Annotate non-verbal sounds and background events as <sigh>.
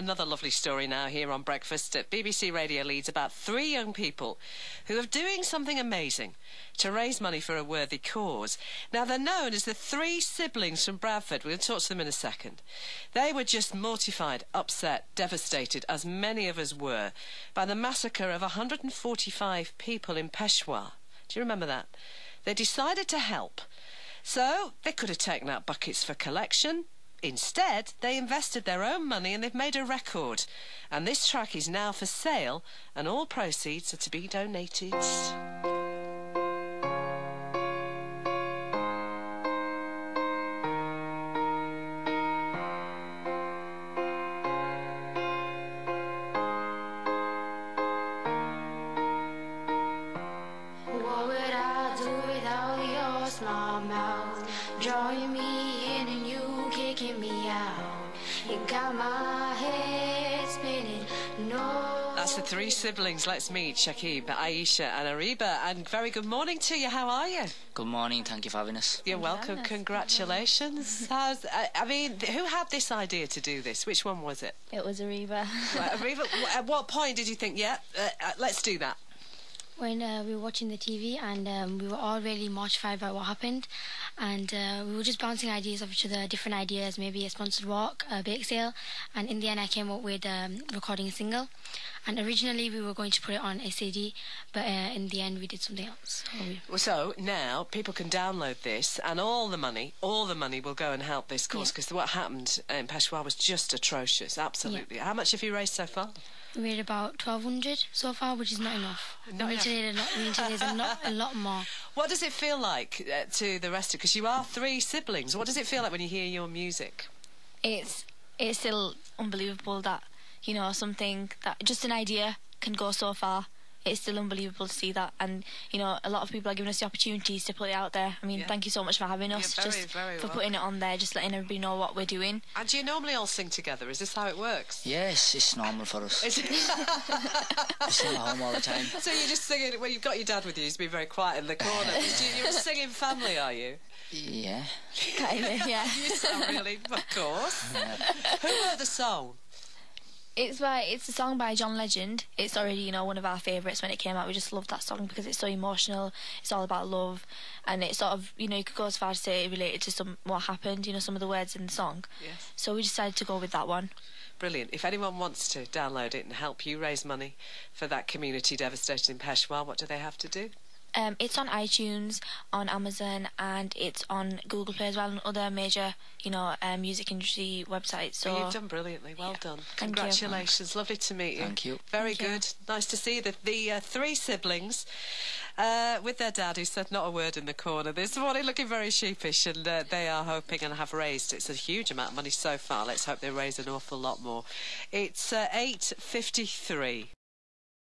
another lovely story now here on Breakfast at BBC Radio Leeds about three young people who are doing something amazing to raise money for a worthy cause. Now, they're known as the three siblings from Bradford. We'll talk to them in a second. They were just mortified, upset, devastated, as many of us were, by the massacre of 145 people in Peshawar. Do you remember that? They decided to help. So they could have taken out buckets for collection, Instead, they invested their own money and they've made a record. And this track is now for sale, and all proceeds are to be donated. What would I do without your small mouth? Drawing me in and me out. You got my head spinning. No. That's the three siblings. Let's meet Shakib, Aisha, and Ariba. And very good morning to you. How are you? Good morning, thank you for having us. You're welcome. Congratulations. <laughs> How's, I, I mean, who had this idea to do this? Which one was it? It was Ariba. Right, <laughs> Ariba, at what point did you think, yeah, uh, uh, let's do that? when uh, we were watching the TV and um, we were all really mortified by what happened, and uh, we were just bouncing ideas off each other, different ideas, maybe a sponsored walk, a bake sale, and in the end I came up with um, recording a single. And originally we were going to put it on a CD, but uh, in the end we did something else. So Well, So now people can download this, and all the money, all the money will go and help this cause Yeah. because what happened in Peshawar was just atrocious. Absolutely. How much have you raised so far? We made about 1,200 so far, which is not enough. Not we need to enough. raise a lot, we need to raise a lot, a lot more. <laughs> What does it feel like uh, to the rest of? Because you are three siblings. What does it feel like when you hear your music? it's it's still unbelievable that you know something that just an idea can go so far. It's still unbelievable to see that, and you know a lot of people are giving us the opportunities to put it out there. I mean, Yeah. thank you so much for having us, You're very, just very for putting it on there, just letting everybody know what we're doing. And do you normally all sing together? Is this how it works? Yes, it's normal for us. Is it- <laughs> We sing at home all the time. so you're just singing. Well, you've got your dad with you. He's been very quiet in the corner. <laughs> Do you- You're a singing family, are you? Yeah. kind of, yeah. <laughs> You sound really, of course. Who wrote the song? It's by it's a song by John Legend. It's already you know one of our favourites when it came out. We just loved that song because it's so emotional. It's all about love, and it's sort of you know you could go as far as say it related to some what happened. You know some of the words in the song. Yes. So we decided to go with that one. Brilliant. If anyone wants to download it and help you raise money for that community devastated in Peshawar, what do they have to do? Um, it's on iTunes, on Amazon, and it's on Google Play as well, and other major, you know, um, music industry websites. So Well, you've done brilliantly. Well done. Congratulations. Lovely to meet you. Thank you. Very Thank you. good. Nice to see the, the uh, three siblings uh, with their dad, who said not a word in the corner this morning, looking very sheepish, and uh, they are hoping and have raised. It's a huge amount of money so far. Let's hope they raise an awful lot more. It's uh, 8.53.